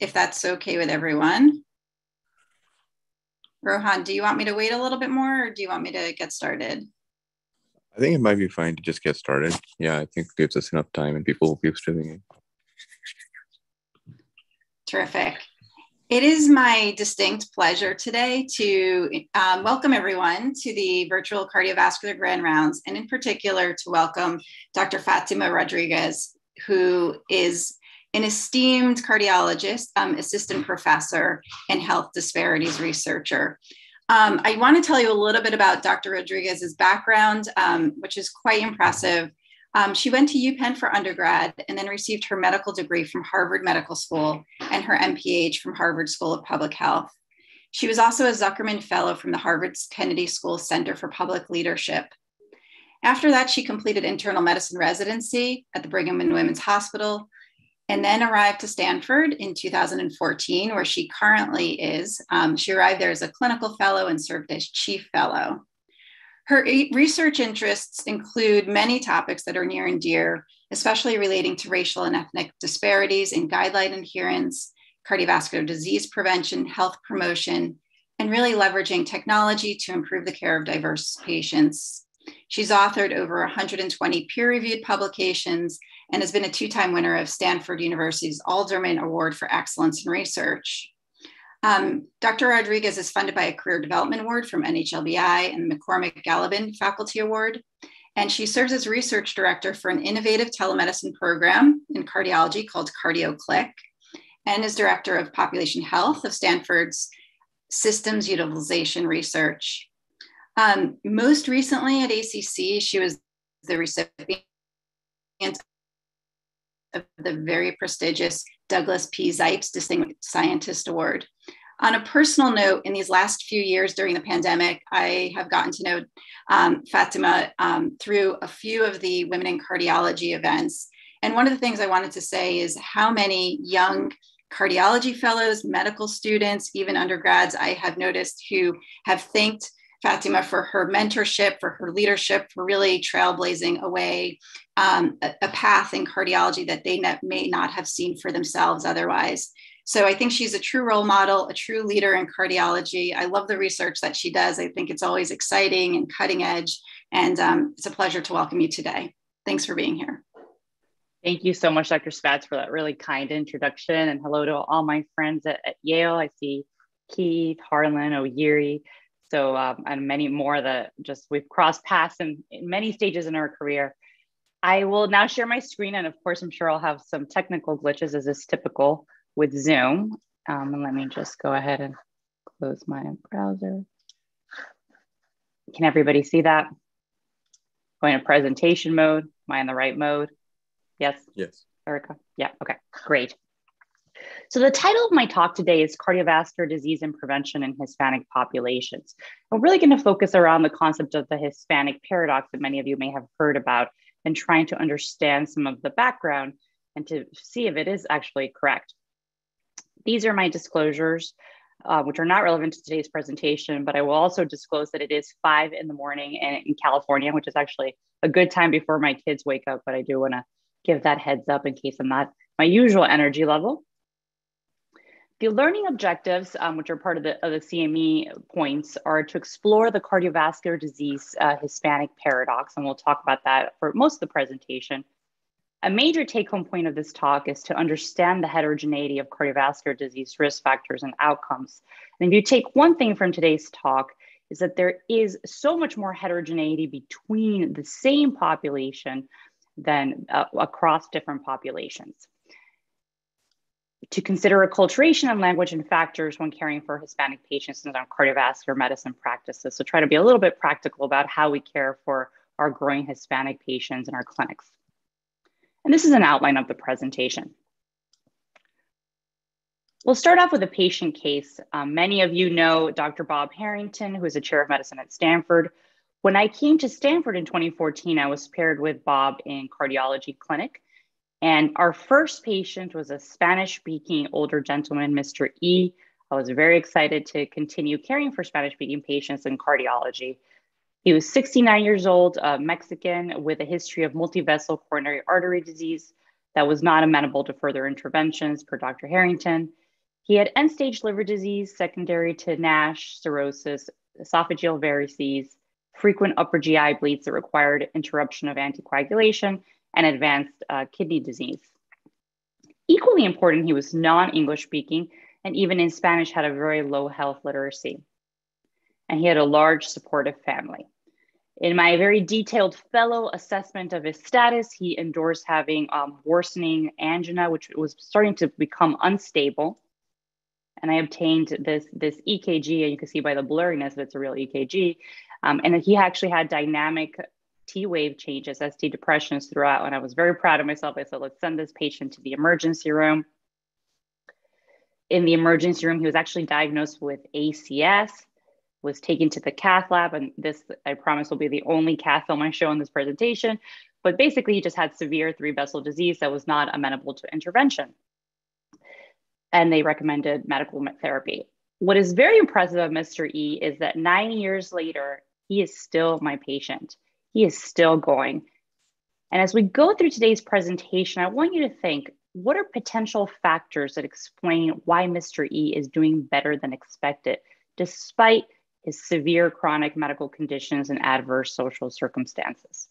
if that's okay with everyone. Rohan, do you want me to wait a little bit more or do you want me to get started? I think it might be fine to just get started. Yeah, I think it gives us enough time and people will be streaming it. Terrific. It is my distinct pleasure today to um, welcome everyone to the virtual cardiovascular grand rounds, and in particular to welcome Dr. Fatima Rodriguez, who is an esteemed cardiologist, um, assistant professor, and health disparities researcher. Um, I want to tell you a little bit about Dr. Rodriguez's background, um, which is quite impressive. Um, she went to UPenn for undergrad and then received her medical degree from Harvard Medical School and her MPH from Harvard School of Public Health. She was also a Zuckerman Fellow from the Harvard Kennedy School Center for Public Leadership. After that, she completed internal medicine residency at the Brigham and Women's Hospital and then arrived to Stanford in 2014, where she currently is. Um, she arrived there as a clinical fellow and served as chief fellow. Her research interests include many topics that are near and dear, especially relating to racial and ethnic disparities in guideline adherence, cardiovascular disease prevention, health promotion, and really leveraging technology to improve the care of diverse patients. She's authored over 120 peer reviewed publications and has been a two time winner of Stanford University's Alderman Award for Excellence in Research. Um, Dr. Rodriguez is funded by a Career Development Award from NHLBI and the McCormick Gabilan Faculty Award. And she serves as research director for an innovative telemedicine program in cardiology called CardioClick and is director of population health of Stanford's systems utilization research. Um, most recently at ACC, she was the recipient of the very prestigious Douglas P. Zipes Distinguished Scientist Award. On a personal note, in these last few years during the pandemic, I have gotten to know um, Fatima um, through a few of the Women in Cardiology events. And one of the things I wanted to say is how many young cardiology fellows, medical students, even undergrads I have noticed who have thanked Fatima for her mentorship, for her leadership, for really trailblazing away um, a, a, path in cardiology that they may not have seen for themselves otherwise. So I think she's a true role model, a true leader in cardiology. I love the research that she does. I think it's always exciting and cutting edge. And um, it's a pleasure to welcome you today. Thanks for being here. Thank you so much, Dr. Spatz, for that really kind introduction. And hello to all my friends at, at Yale. I see Keith, Harlan, Oyeri, so, um, and many more that just we've crossed paths in, in many stages in our career. I will now share my screen. And of course, I'm sure I'll have some technical glitches as is typical with Zoom. Um, and let me just go ahead and close my browser. Can everybody see that? Going to presentation mode. Am I in the right mode? Yes? Yes. Erica? Yeah, okay, great. So, the title of my talk today is Cardiovascular Disease and Prevention in Hispanic Populations. I'm really going to focus around the concept of the Hispanic paradox that many of you may have heard about and trying to understand some of the background and to see if it is actually correct. These are my disclosures, uh, which are not relevant to today's presentation, but I will also disclose that it is five in the morning in, in California, which is actually a good time before my kids wake up, but I do want to give that heads up in case I'm not my usual energy level. The learning objectives, um, which are part of the, of the CME points, are to explore the cardiovascular disease uh, Hispanic paradox, and we'll talk about that for most of the presentation. A major take home point of this talk is to understand the heterogeneity of cardiovascular disease risk factors and outcomes. And if you take one thing from today's talk, is that there is so much more heterogeneity between the same population than uh, across different populations to consider acculturation and language and factors when caring for Hispanic patients in our cardiovascular medicine practices. So try to be a little bit practical about how we care for our growing Hispanic patients in our clinics. And this is an outline of the presentation. We'll start off with a patient case. Um, many of you know Dr. Bob Harrington, who is a chair of medicine at Stanford. When I came to Stanford in 2014, I was paired with Bob in cardiology clinic. And our first patient was a Spanish speaking older gentleman, Mr. E. I was very excited to continue caring for Spanish speaking patients in cardiology. He was 69 years old, uh, Mexican, with a history of multivessel coronary artery disease that was not amenable to further interventions per Dr. Harrington. He had end stage liver disease secondary to NASH, cirrhosis, esophageal varices, frequent upper GI bleeds that required interruption of anticoagulation, and advanced uh, kidney disease. Equally important, he was non English speaking, and even in Spanish had a very low health literacy. And he had a large supportive family. In my very detailed fellow assessment of his status, he endorsed having um, worsening angina, which was starting to become unstable. And I obtained this, this EKG, and you can see by the blurriness that it's a real EKG. Um, and he actually had dynamic T wave changes, ST depressions throughout. And I was very proud of myself. I said, let's send this patient to the emergency room. In the emergency room, he was actually diagnosed with ACS, was taken to the cath lab. And this, I promise, will be the only cath film I show in this presentation. But basically, he just had severe three vessel disease that was not amenable to intervention. And they recommended medical therapy. What is very impressive of Mr. E is that nine years later, he is still my patient. He is still going. And as we go through today's presentation, I want you to think what are potential factors that explain why Mr. E is doing better than expected, despite his severe chronic medical conditions and adverse social circumstances?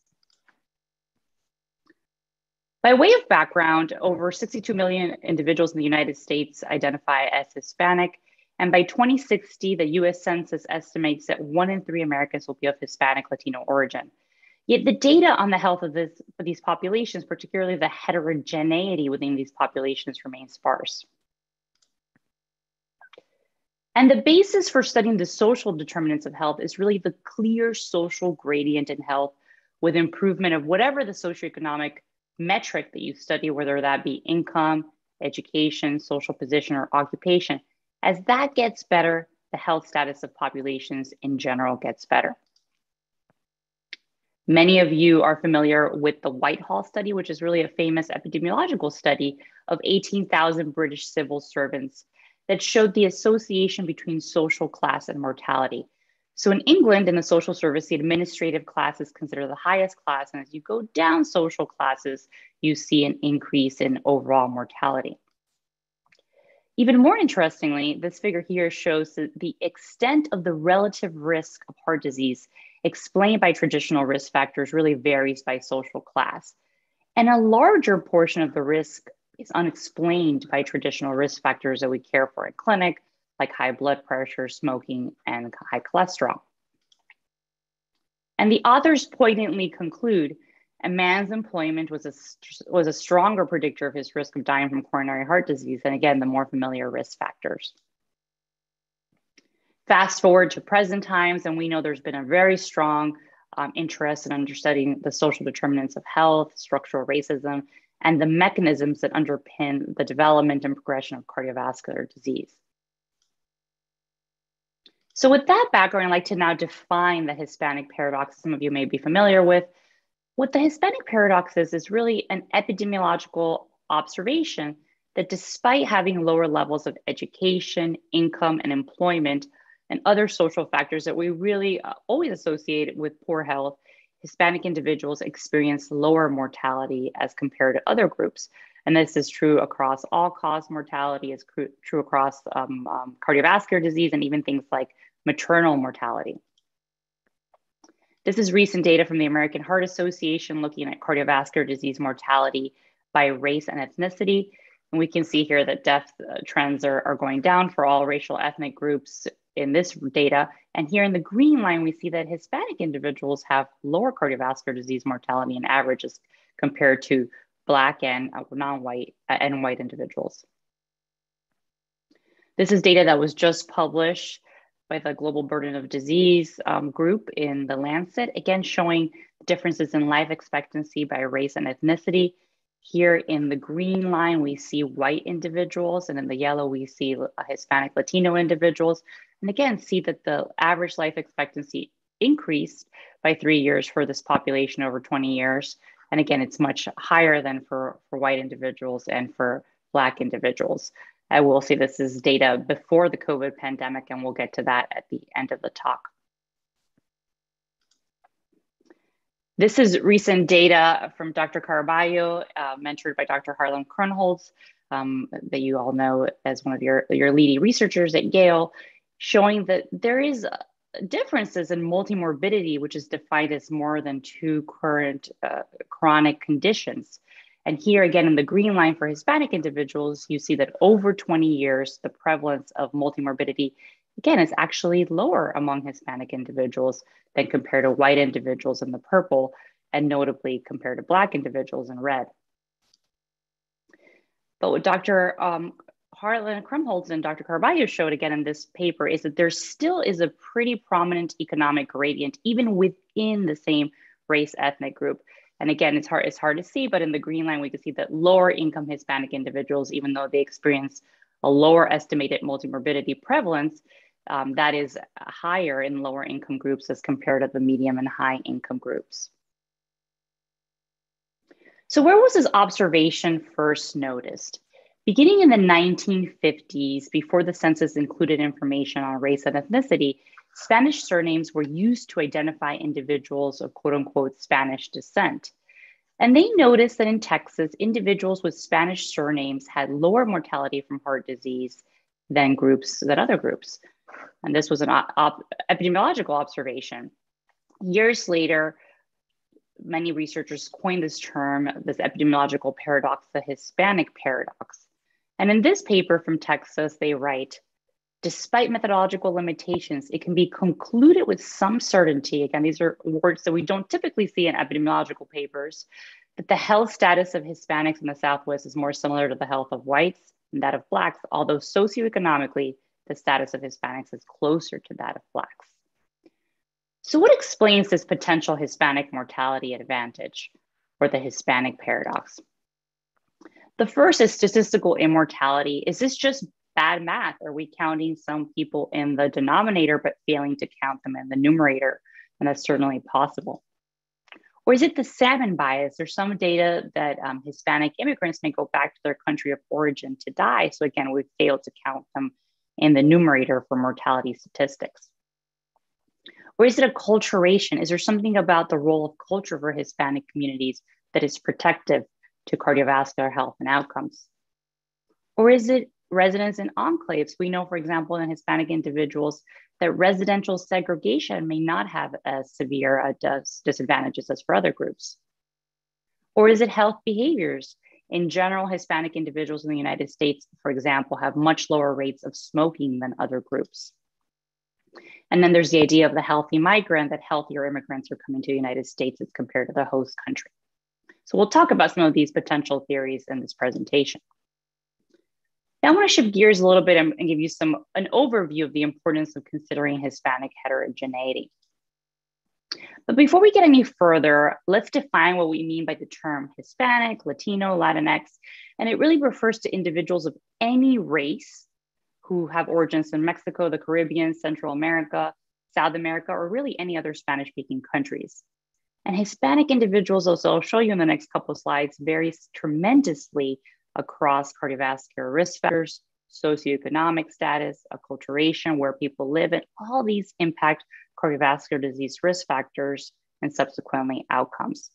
By way of background, over 62 million individuals in the United States identify as Hispanic. And by 2060, the US Census estimates that one in three Americans will be of Hispanic Latino origin. Yet the data on the health of this, of these populations, particularly the heterogeneity within these populations, remains sparse. And the basis for studying the social determinants of health is really the clear social gradient in health with improvement of whatever the socioeconomic metric that you study, whether that be income, education, social position, or occupation. As that gets better, the health status of populations in general gets better. Many of you are familiar with the Whitehall study, which is really a famous epidemiological study of 18,000 British civil servants that showed the association between social class and mortality. So in England, in the social service, the administrative class is considered the highest class. And as you go down social classes, you see an increase in overall mortality. Even more interestingly, this figure here shows the extent of the relative risk of heart disease explained by traditional risk factors really varies by social class. And a larger portion of the risk is unexplained by traditional risk factors that we care for at clinic, like high blood pressure, smoking, and high cholesterol. And the authors poignantly conclude a man's employment was a, was a stronger predictor of his risk of dying from coronary heart disease than, again, the more familiar risk factors. Fast forward to present times, and we know there's been a very strong um, interest in understanding the social determinants of health, structural racism, and the mechanisms that underpin the development and progression of cardiovascular disease. So with that background, I'd like to now define the Hispanic paradox some of you may be familiar with. What the Hispanic paradox is, is really an epidemiological observation that despite having lower levels of education, income, and employment, and other social factors that we really uh, always associate with poor health, Hispanic individuals experience lower mortality as compared to other groups. And this is true across all cause mortality, is true across um, um, cardiovascular disease, and even things like maternal mortality. This is recent data from the American Heart Association looking at cardiovascular disease mortality by race and ethnicity. And we can see here that death uh, trends are, are going down for all racial ethnic groups in this data. And here in the green line, we see that Hispanic individuals have lower cardiovascular disease mortality and averages compared to Black and uh, non-white uh, and white individuals. This is data that was just published by the Global Burden of Disease um, group in the Lancet, again showing differences in life expectancy by race and ethnicity. Here in the green line, we see white individuals, and in the yellow, we see uh, Hispanic Latino individuals. And again, see that the average life expectancy increased by three years for this population over 20 years. And again, it's much higher than for, for white individuals and for Black individuals. I will say this is data before the COVID pandemic, and we'll get to that at the end of the talk. This is recent data from Dr. Caraballo, uh, mentored by Dr. Harlan Krumholz, um, that you all know as one of your, your leading researchers at Yale, showing that there is differences in multimorbidity, which is defined as more than two current uh, chronic conditions. And here again, in the green line for Hispanic individuals, you see that over 20 years, the prevalence of multimorbidity, again, is actually lower among Hispanic individuals than compared to white individuals in the purple, and notably compared to Black individuals in red. But what Dr. Um, Harlan Krumholz and Dr. Caraballo showed again in this paper is that there still is a pretty prominent economic gradient, even within the same race ethnic group. And again, it's hard, it's hard to see, but in the green line, we can see that lower income Hispanic individuals, even though they experience a lower estimated multimorbidity prevalence, um, that is higher in lower income groups as compared to the medium and high income groups. So where was this observation first noticed? Beginning in the 1950s, before the census included information on race and ethnicity, Spanish surnames were used to identify individuals of quote unquote Spanish descent. And they noticed that in Texas, individuals with Spanish surnames had lower mortality from heart disease than groups than other groups. And this was an op- epidemiological observation. Years later, many researchers coined this term, this epidemiological paradox, the Hispanic paradox. And in this paper from Texas, they write, despite methodological limitations, it can be concluded with some certainty, again, these are words that we don't typically see in epidemiological papers, that the health status of Hispanics in the Southwest is more similar to the health of whites and that of Blacks, although socioeconomically, the status of Hispanics is closer to that of Blacks. So what explains this potential Hispanic mortality advantage or the Hispanic paradox? The first is statistical immortality. Is this just bad math? Are we counting some people in the denominator but failing to count them in the numerator? And that's certainly possible. Or is it the salmon bias? There's some data that um, Hispanic immigrants may go back to their country of origin to die. So again, we failed to count them in the numerator for mortality statistics. Or is it acculturation? Is there something about the role of culture for Hispanic communities that is protective to cardiovascular health and outcomes? Or is it residence in enclaves? We know, for example, in Hispanic individuals, that residential segregation may not have as severe a dis- disadvantages as for other groups. Or is it health behaviors? In general, Hispanic individuals in the United States, for example, have much lower rates of smoking than other groups. And then there's the idea of the healthy migrant that healthier immigrants are coming to the United States as compared to the host country. So we'll talk about some of these potential theories in this presentation. Now I want to shift gears a little bit and, give you some an overview of the importance of considering Hispanic heterogeneity. But before we get any further, let's define what we mean by the term Hispanic, Latino, Latinx, and it really refers to individuals of any race who have origins in Mexico, the Caribbean, Central America, South America, or really any other Spanish speaking countries. And Hispanic individuals, as I'll show you in the next couple of slides, varies tremendously across cardiovascular risk factors, socioeconomic status, acculturation, where people live, and all these impact cardiovascular disease risk factors and subsequently outcomes.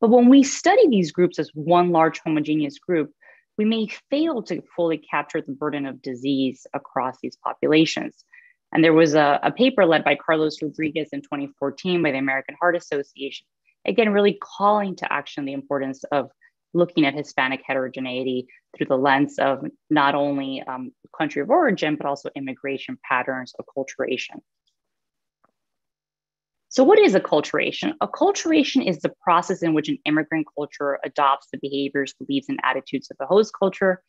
But when we study these groups as one large homogeneous group, we may fail to fully capture the burden of disease across these populations. And there was a, a, paper led by Carlos Rodriguez in 2014 by the American Heart Association, again, really calling to action the importance of looking at Hispanic heterogeneity through the lens of not only um, country of origin, but also immigration patterns, acculturation. So, what is acculturation? Acculturation is the process in which an immigrant culture adopts the behaviors, beliefs, and attitudes of the host culture.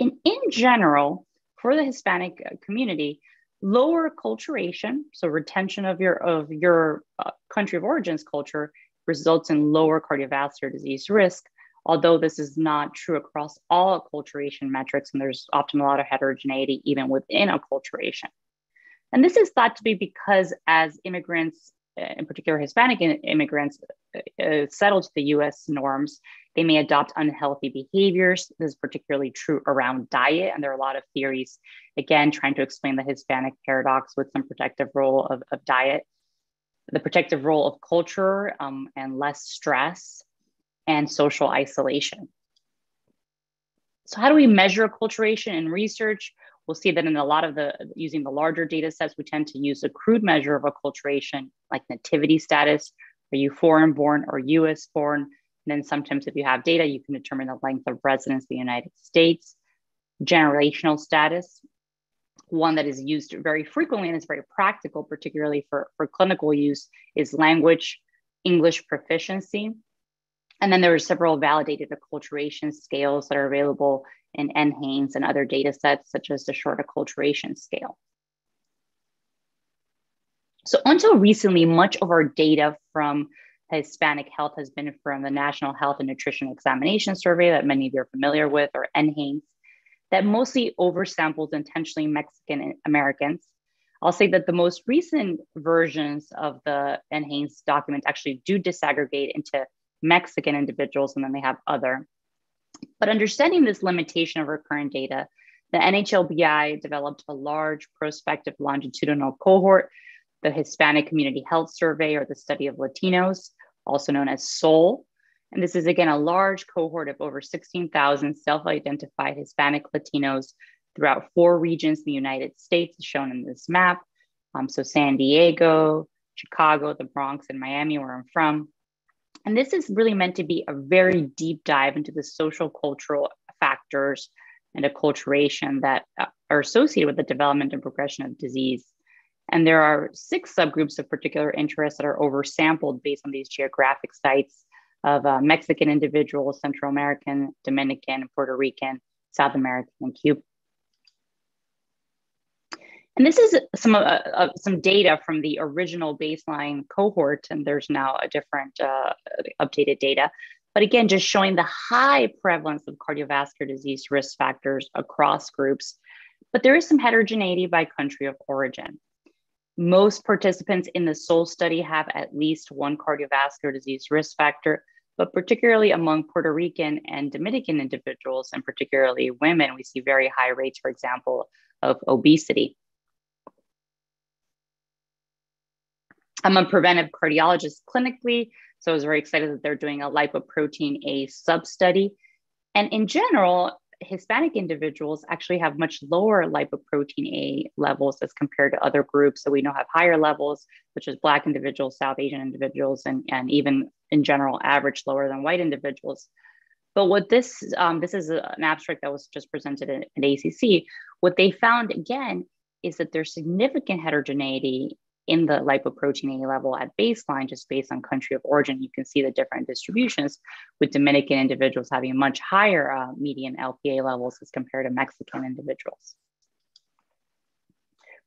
And in general, for the Hispanic uh, community, lower acculturation, so retention of your of your uh, country of origins culture, results in lower cardiovascular disease risk. Although this is not true across all acculturation metrics, and there's often a lot of heterogeneity even within acculturation. And this is thought to be because as immigrants in particular Hispanic immigrants, uh, uh, settle to the US norms, they may adopt unhealthy behaviors. This is particularly true around diet. And there are a lot of theories, again, trying to explain the Hispanic paradox with some protective role of, of diet, the protective role of culture um, and less stress and social isolation. So how do we measure acculturation in research? We'll see that in a lot of the, using the larger data sets, we tend to use a crude measure of acculturation like nativity status. Are you foreign born or US born? And then sometimes if you have data, you can determine the length of residence in the United States. Generational status, one that is used very frequently and is very practical, particularly for, for clinical use, is language English proficiency. And then there are several validated acculturation scales that are available in NHANES and other data sets, such as the short acculturation scale. So until recently, much of our data from Hispanic health has been from the National Health and Nutrition Examination Survey that many of you are familiar with, or NHANES, that mostly oversamples intentionally Mexican Americans. I'll say that the most recent versions of the NHANES document actually do disaggregate into Mexican individuals and then they have other. But understanding this limitation of our current data, the NHLBI developed a large prospective longitudinal cohort, the Hispanic Community Health Survey or the Study of Latinos, also known as SOL. And this is again a large cohort of over 16,000 self identified Hispanic Latinos throughout four regions in the United States, as shown in this map. Um, so, San Diego, Chicago, the Bronx, and Miami, where I'm from. And this is really meant to be a very deep dive into the social cultural factors and acculturation that uh, are associated with the development and progression of disease. And there are six subgroups of particular interest that are oversampled based on these geographic sites of uh, Mexican individuals, Central American, Dominican, Puerto Rican, South American, and Cuban. And this is some uh, uh, some data from the original baseline cohort, and there's now a different uh, updated data. But again, just showing the high prevalence of cardiovascular disease risk factors across groups. But there is some heterogeneity by country of origin. Most participants in the SOL study have at least one cardiovascular disease risk factor, but particularly among Puerto Rican and Dominican individuals, and particularly women, we see very high rates, for example, of obesity. I'm a preventive cardiologist clinically, so I was very excited that they're doing a lipoprotein A sub study. And in general, Hispanic individuals actually have much lower lipoprotein A levels as compared to other groups. So we know have higher levels, such as Black individuals, South Asian individuals, and, and even in general, average lower than white individuals. But what this, um, this is an abstract that was just presented at, at ACC. What they found again is that there's significant heterogeneity in the lipoprotein A level at baseline, just based on country of origin, you can see the different distributions with Dominican individuals having much higher uh, median LPA levels as compared to Mexican individuals.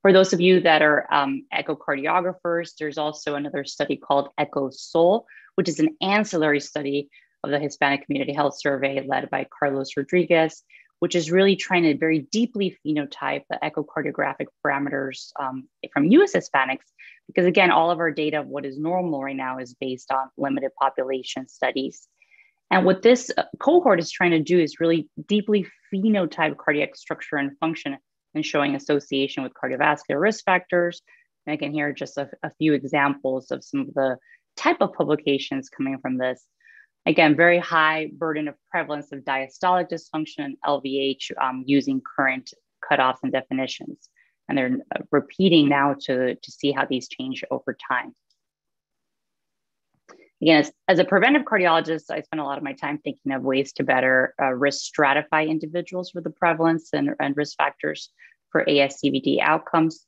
For those of you that are um, echocardiographers, there's also another study called EchoSOL, which is an ancillary study of the Hispanic Community Health Survey led by Carlos Rodriguez, which is really trying to very deeply phenotype the echocardiographic parameters um, from US Hispanics. Because again, all of our data of what is normal right now is based on limited population studies. And what this uh, cohort is trying to do is really deeply phenotype cardiac structure and function and showing association with cardiovascular risk factors. And again, here are just a, a few examples of some of the type of publications coming from this. Again, very high burden of prevalence of diastolic dysfunction and LVH um, using current cutoffs and definitions. And they're uh, repeating now to, to see how these change over time. Again, as, as a preventive cardiologist, I spend a lot of my time thinking of ways to better uh, risk stratify individuals with the prevalence and, and risk factors for ASCVD outcomes.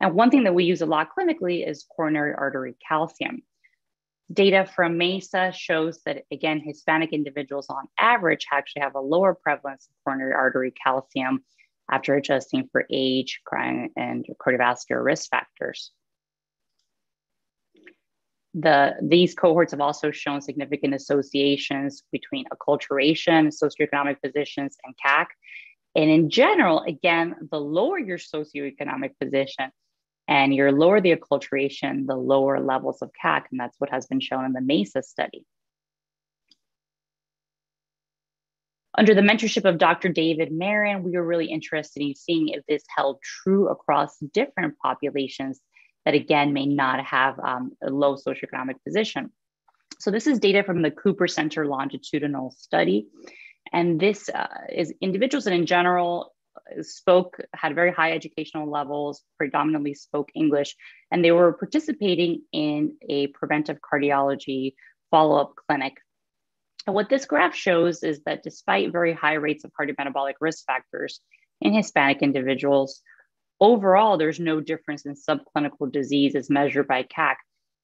And one thing that we use a lot clinically is coronary artery calcium. Data from MESA shows that, again, Hispanic individuals on average actually have a lower prevalence of coronary artery calcium after adjusting for age, crime, and cardiovascular risk factors. The, these cohorts have also shown significant associations between acculturation, socioeconomic positions, and CAC. And in general, again, the lower your socioeconomic position, and you lower the acculturation, the lower levels of CAC, and that's what has been shown in the MESA study. Under the mentorship of Dr. David Maron, we were really interested in seeing if this held true across different populations that again may not have um, a low socioeconomic position. So this is data from the Cooper Center longitudinal study. And this uh, is individuals that in general spoke, had very high educational levels, predominantly spoke English, and they were participating in a preventive cardiology follow up clinic. And what this graph shows is that despite very high rates of cardiometabolic risk factors in Hispanic individuals, overall, there's no difference in subclinical disease as measured by CAC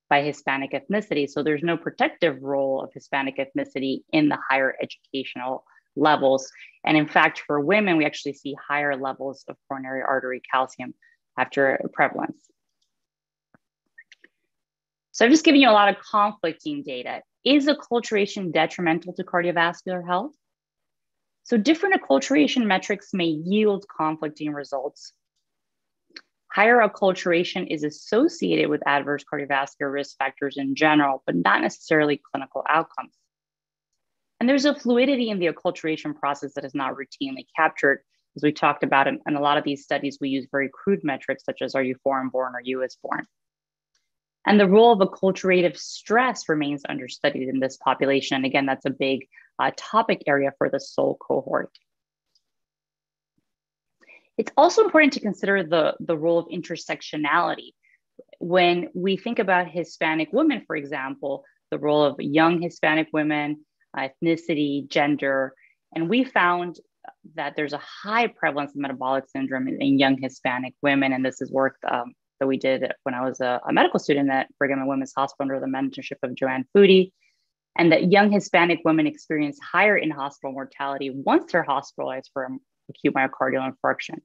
by Hispanic ethnicity. So there's no protective role of Hispanic ethnicity in the higher educational levels. And in fact, for women, we actually see higher levels of coronary artery calcium after prevalence. So I've just given you a lot of conflicting data. Is acculturation detrimental to cardiovascular health? So different acculturation metrics may yield conflicting results. Higher acculturation is associated with adverse cardiovascular risk factors in general, but not necessarily clinical outcomes. And there's a fluidity in the acculturation process that is not routinely captured. As we talked about in, in a lot of these studies, we use very crude metrics such as are you foreign born or US born? And the role of acculturative stress remains understudied in this population. And again, that's a big uh, topic area for the SOL cohort. It's also important to consider the, the role of intersectionality. When we think about Hispanic women, for example, the role of young Hispanic women, ethnicity, gender. And we found that there's a high prevalence of metabolic syndrome in, in young Hispanic women. And this is work um, that we did when I was a, a, medical student at Brigham and Women's Hospital under the mentorship of Joanne Foody. And that young Hispanic women experience higher in hospital mortality once they're hospitalized for acute myocardial infarction.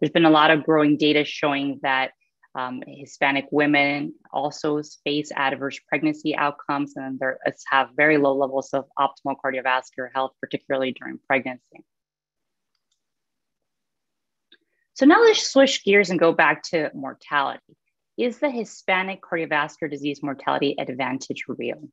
There's been a lot of growing data showing that um, Hispanic women also face adverse pregnancy outcomes and they have very low levels of optimal cardiovascular health, particularly during pregnancy. So now let's switch gears and go back to mortality. Is the Hispanic cardiovascular disease mortality advantage real?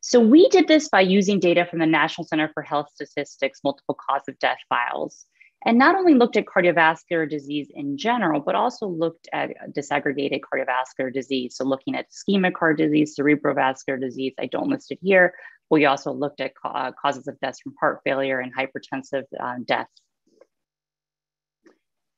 So we did this by using data from the National Center for Health Statistics multiple cause of death files and not only looked at cardiovascular disease in general, but also looked at disaggregated cardiovascular disease. So, looking at ischemic heart disease, cerebrovascular disease, I don't list it here. We also looked at uh, causes of death from heart failure and hypertensive uh, deaths.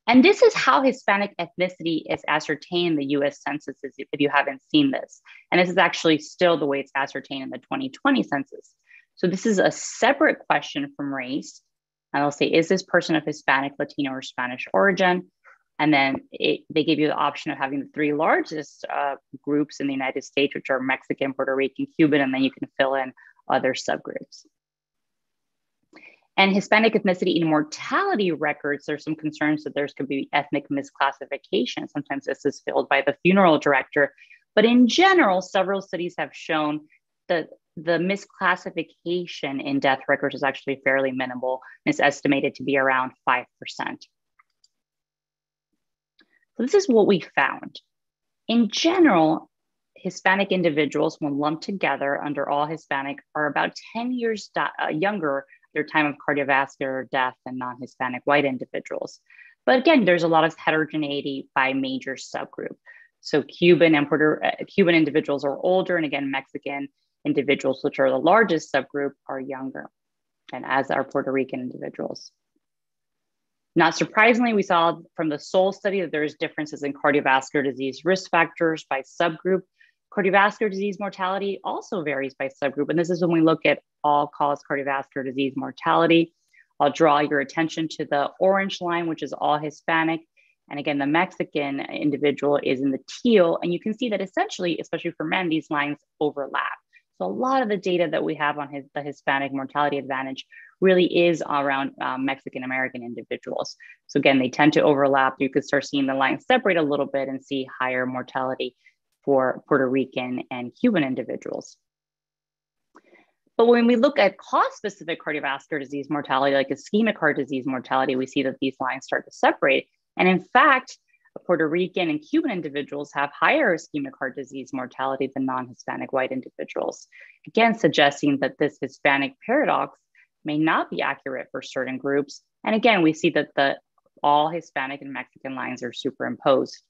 And this is how Hispanic ethnicity is ascertained in the US Census, if you haven't seen this. And this is actually still the way it's ascertained in the 2020 census. So, this is a separate question from race and they'll say, is this person of Hispanic, Latino, or Spanish origin? And then it, they give you the option of having the three largest uh, groups in the United States, which are Mexican, Puerto Rican, Cuban, and then you can fill in other subgroups. And Hispanic ethnicity in mortality records, there's some concerns that there's could be ethnic misclassification. Sometimes this is filled by the funeral director. But in general, several studies have shown that the misclassification in death records is actually fairly minimal. It's estimated to be around 5%. So this is what we found. In general, Hispanic individuals, when lumped together under all Hispanic, are about 10 years uh, younger their time of cardiovascular death than non-Hispanic white individuals. But again, there's a lot of heterogeneity by major subgroup. So Cuban and Puerto uh, Cuban individuals are older, and again, Mexican individuals, which are the largest subgroup, are younger, and as are Puerto Rican individuals. Not surprisingly, we saw from the SOL study that there's differences in cardiovascular disease risk factors by subgroup. Cardiovascular disease mortality also varies by subgroup. And this is when we look at all cause cardiovascular disease mortality. I'll draw your attention to the orange line, which is all Hispanic. And again, the Mexican individual is in the teal. And you can see that essentially, especially for men, these lines overlap. So a lot of the data that we have on his, the Hispanic mortality advantage really is around um, Mexican American individuals. So again, they tend to overlap. You could start seeing the lines separate a little bit and see higher mortality for Puerto Rican and Cuban individuals. But when we look at cause-specific cardiovascular disease mortality, like ischemic heart disease mortality, we see that these lines start to separate. And in fact, Puerto Rican and Cuban individuals have higher ischemic heart disease mortality than non Hispanic white individuals, again, suggesting that this Hispanic paradox may not be accurate for certain groups. And again, we see that the all Hispanic and Mexican lines are superimposed.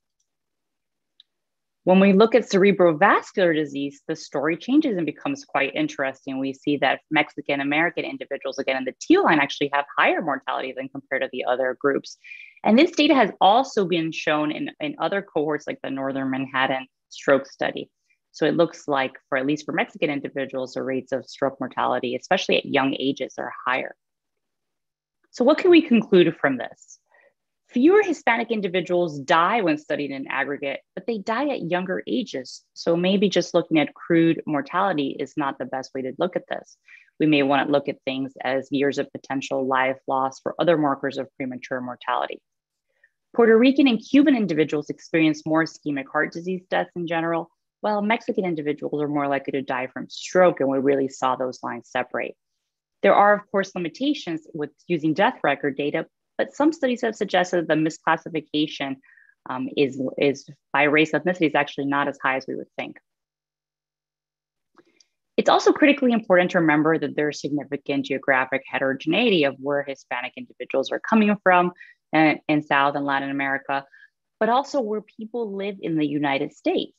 When we look at cerebrovascular disease, the story changes and becomes quite interesting. We see that Mexican American individuals, again in the teal line, actually have higher mortality than compared to the other groups. And this data has also been shown in, in other cohorts like the Northern Manhattan stroke study. So it looks like for at least for Mexican individuals, the rates of stroke mortality, especially at young ages, are higher. So what can we conclude from this? Fewer Hispanic individuals die when studied in aggregate, but they die at younger ages. So maybe just looking at crude mortality is not the best way to look at this. We may want to look at things as years of potential life loss for other markers of premature mortality. Puerto Rican and Cuban individuals experience more ischemic heart disease deaths in general, while Mexican individuals are more likely to die from stroke, and we really saw those lines separate. There are, of course, limitations with using death record data, but some studies have suggested that the misclassification um, is, is by race ethnicity is actually not as high as we would think. It's also critically important to remember that there's significant geographic heterogeneity of where Hispanic individuals are coming from in, in South and Latin America, but also where people live in the United States.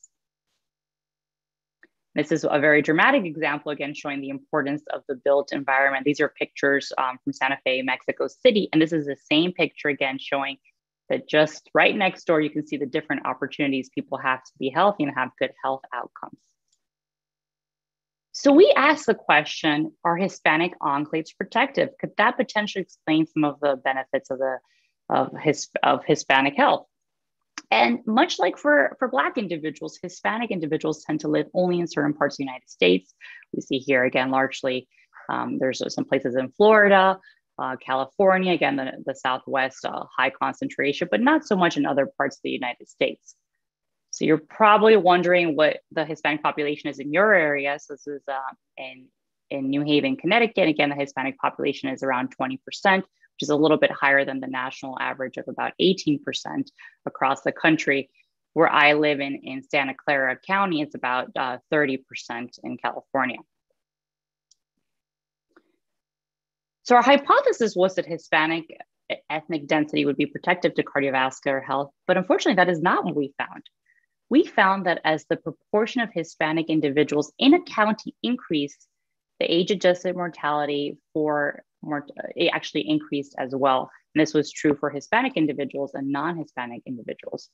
This is a very dramatic example, again, showing the importance of the built environment. These are pictures um, from Santa Fe, Mexico City. And this is the same picture, again, showing that just right next door, you can see the different opportunities people have to be healthy and have good health outcomes. So we asked the question, are Hispanic enclaves protective? Could that potentially explain some of the benefits of, the, of, his, of Hispanic health? And much like for, for Black individuals, Hispanic individuals tend to live only in certain parts of the United States. We see here again, largely, um, there's some places in Florida, uh, California, again, the, the Southwest, uh, high concentration, but not so much in other parts of the United States. So you're probably wondering what the Hispanic population is in your area. So this is uh, in, in New Haven, Connecticut. Again, the Hispanic population is around 20% which is a little bit higher than the national average of about 18% across the country. Where I live in, in Santa Clara County, it's about uh, 30% in California. So our hypothesis was that Hispanic ethnic density would be protective to cardiovascular health, but unfortunately that is not what we found. We found that as the proportion of Hispanic individuals in a county increased, the age adjusted mortality for it actually increased as well. And this was true for Hispanic individuals and non-Hispanic individuals.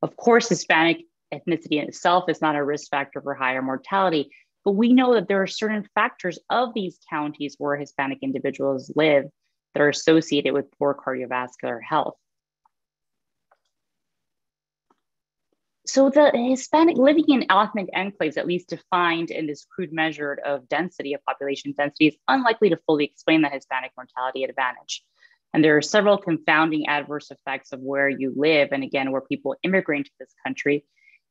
Of course, Hispanic ethnicity in itself is not a risk factor for higher mortality, but we know that there are certain factors of these counties where Hispanic individuals live that are associated with poor cardiovascular health. So the Hispanic living in ethnic enclaves, at least defined in this crude measure of density of population density, is unlikely to fully explain the Hispanic mortality advantage. And there are several confounding adverse effects of where you live, and again, where people immigrate to this country.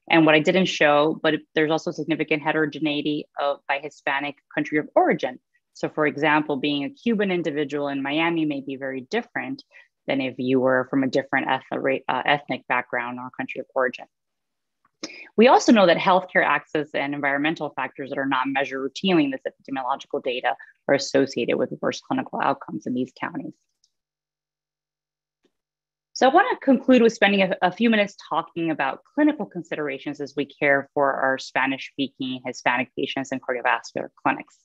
And what I didn't show, but there's also significant heterogeneity of by Hispanic country of origin. So, for example, being a Cuban individual in Miami may be very different than if you were from a different uh, ethnic background or country of origin. We also know that healthcare access and environmental factors that are not measured routinely in this epidemiological data are associated with worse clinical outcomes in these counties. So I want to conclude with spending a, a, few minutes talking about clinical considerations as we care for our Spanish-speaking Hispanic patients in cardiovascular clinics.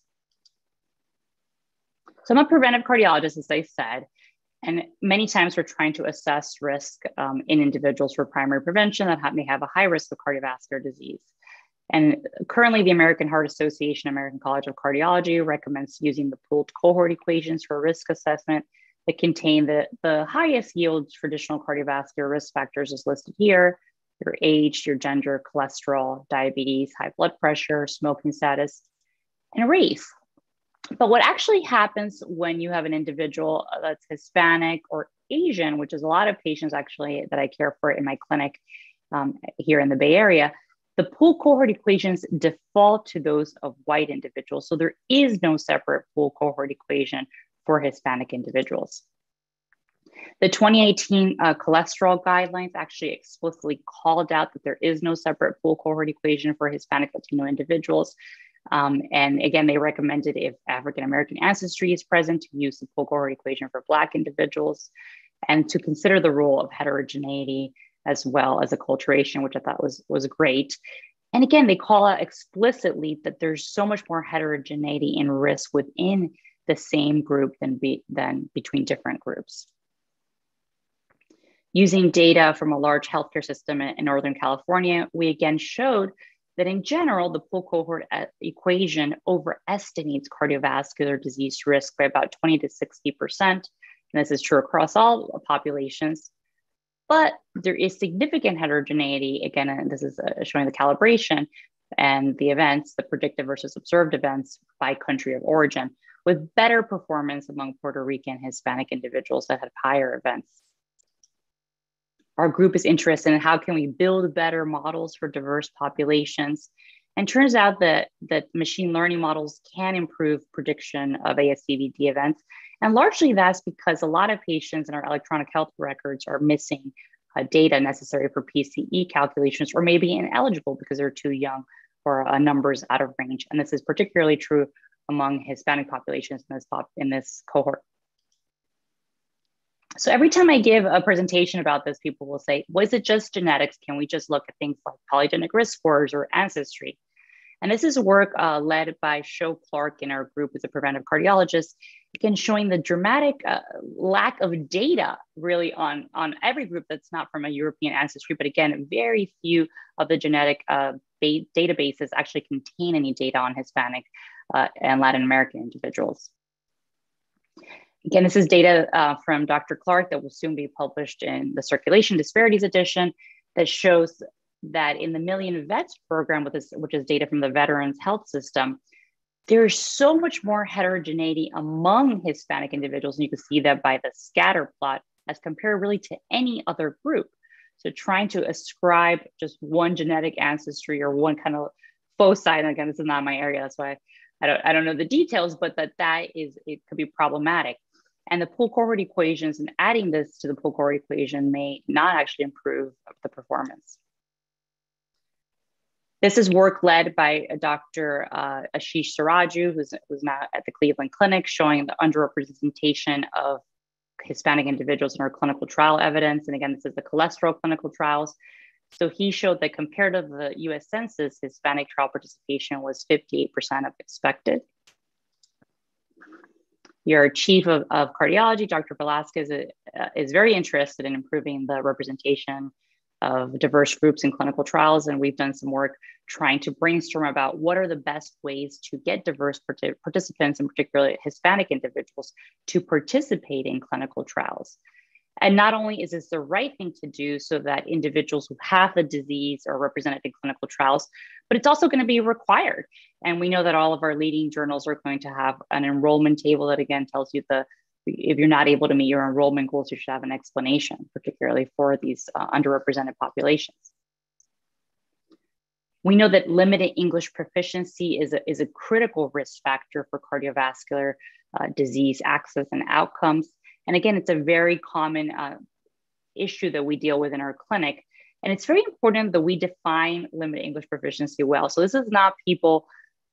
So I'm a preventive cardiologist, as I said, and many times we're trying to assess risk um, in individuals for primary prevention that may have a high risk of cardiovascular disease. And currently, the American Heart Association, American College of Cardiology recommends using the pooled cohort equations for risk assessment that contain the, the highest yield traditional cardiovascular risk factors as listed here your age, your gender, cholesterol, diabetes, high blood pressure, smoking status, and race. But what actually happens when you have an individual that's Hispanic or Asian, which is a lot of patients actually that I care for in my clinic um, here in the Bay Area, the pool cohort equations default to those of white individuals. So there is no separate pool cohort equation for Hispanic individuals. The 2018 uh, cholesterol guidelines actually explicitly called out that there is no separate pool cohort equation for Hispanic Latino individuals. Um, and again, they recommended if African American ancestry is present to use the cohort equation for Black individuals and to consider the role of heterogeneity as well as acculturation, which I thought was, was great. And again, they call out explicitly that there's so much more heterogeneity in risk within the same group than, be, than between different groups. Using data from a large healthcare system in Northern California, we again showed that in general, the pooled cohort equation overestimates cardiovascular disease risk by about 20 to 60%. And this is true across all populations. But there is significant heterogeneity. Again, and this is uh, showing the calibration and the events, the predicted versus observed events by country of origin, with better performance among Puerto Rican Hispanic individuals that had higher events. Our group is interested in how can we build better models for diverse populations. And turns out that, that machine learning models can improve prediction of ASCVD events. And largely that's because a lot of patients in our electronic health records are missing uh, data necessary for PCE calculations or maybe ineligible because they're too young or uh, numbers out of range. And this is particularly true among Hispanic populations in this, pop, in this cohort. So every time I give a presentation about this, people will say, was it just genetics? Can we just look at things like polygenic risk scores or ancestry? And this is work uh, led by Shoa Clarke in our group as a preventive cardiologist, again, showing the dramatic uh, lack of data really on, on every group that's not from a European ancestry. But again, very few of the genetic uh, databases actually contain any data on Hispanic uh, and Latin American individuals. Again, this is data uh, from Dr. Clarke that will soon be published in the Circulation Disparities Edition that shows that in the Million Vets program, with this, which is data from the Veterans Health System, there's so much more heterogeneity among Hispanic individuals. And you can see that by the scatter plot as compared really to any other group. So trying to ascribe just one genetic ancestry or one kind of foci, and again, this is not my area, that's why I don't, I don't know the details, but that that is, it could be problematic. And the pooled cohort equations and adding this to the pooled cohort equation may not actually improve the performance. This is work led by Dr. Uh, Ashish Sarraju, who's, who's now at the Cleveland Clinic, showing the underrepresentation of Hispanic individuals in our clinical trial evidence. And again, this is the cholesterol clinical trials. So he showed that compared to the US Census, Hispanic trial participation was 58% of expected. Your chief of, of cardiology, Dr. Velazquez, uh, is very interested in improving the representation of diverse groups in clinical trials. And we've done some work trying to brainstorm about what are the best ways to get diverse part- participants, and particularly Hispanic individuals, to participate in clinical trials. And not only is this the right thing to do so that individuals who have the disease are represented in clinical trials, but it's also going to be required. And we know that all of our leading journals are going to have an enrollment table that again tells you the if you're not able to meet your enrollment goals, you should have an explanation, particularly for these uh, underrepresented populations. We know that limited English proficiency is a, is a critical risk factor for cardiovascular uh, disease access and outcomes. And again, it's a very common uh, issue that we deal with in our clinic. And it's very important that we define limited English proficiency well. So this is not people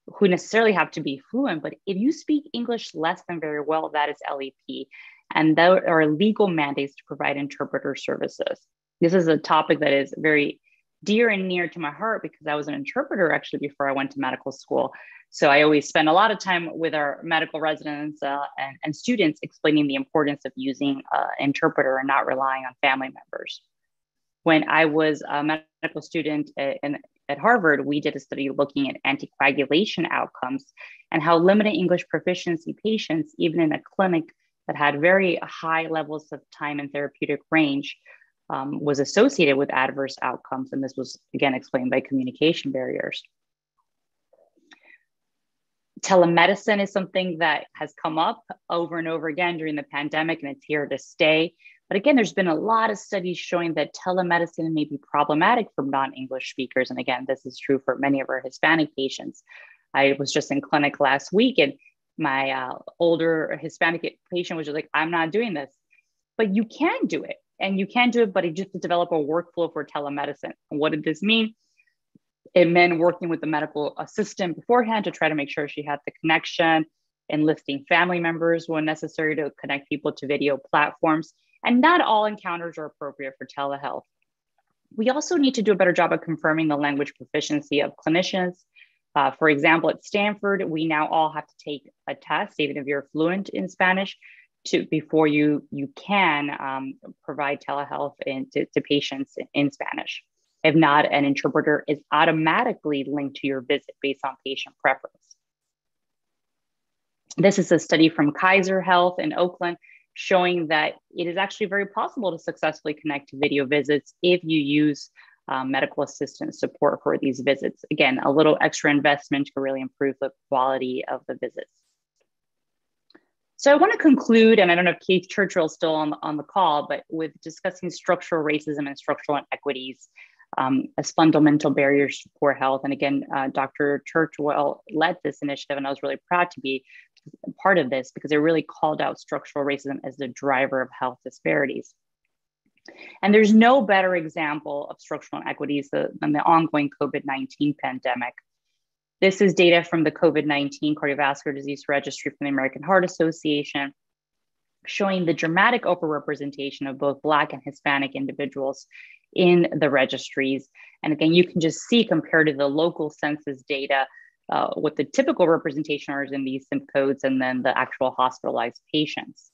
who necessarily have to be fluent, but if you speak English less than very well, that is LEP. And there are legal mandates to provide interpreter services. This is a topic that is very dear and near to my heart because I was an interpreter actually before I went to medical school. So I always spend a lot of time with our medical residents uh, and, and, students explaining the importance of using an uh, interpreter and not relying on family members. When I was a medical student in, at Harvard, we did a study looking at anticoagulation outcomes and how limited English proficiency patients, even in a clinic that had very high levels of time and therapeutic range, um, was associated with adverse outcomes. And this was, again, explained by communication barriers telemedicine is something that has come up over and over again during the pandemic and it's here to stay. But again, there's been a lot of studies showing that telemedicine may be problematic for non English speakers. And again, this is true for many of our Hispanic patients. I was just in clinic last week and my uh, older Hispanic patient was just like, I'm not doing this. But you can do it. And you can do it, but you just to develop a workflow for telemedicine. What did this mean? it meant working with the medical assistant beforehand to try to make sure she had the connection, enlisting family members when necessary to connect people to video platforms. And not all encounters are appropriate for telehealth. We also need to do a better job of confirming the language proficiency of clinicians. Uh, for example, at Stanford, we now all have to take a test, even if you're fluent in Spanish, to before you you can um, provide telehealth in, to, to patients in Spanish. If not, an interpreter is automatically linked to your visit based on patient preference. This is a study from Kaiser Health in Oakland showing that it is actually very possible to successfully connect to video visits if you use um, medical assistant support for these visits. Again, a little extra investment to really improve the quality of the visits. So I want to conclude, and I don't know if Keith Churchwell is still on, on the call, but with discussing structural racism and structural inequities um, as fundamental barriers to poor health. And again, uh, Dr. Churchwell led this initiative, and I was really proud to be part of this because it really called out structural racism as the driver of health disparities. And there's no better example of structural inequities than the ongoing COVID 19 pandemic. This is data from the COVID 19 cardiovascular disease registry from the American Heart Association, showing the dramatic overrepresentation of both Black and Hispanic individuals in the registries. And again, you can just see compared to the local census data uh, what the typical representation are in these zip codes and then the actual hospitalized patients.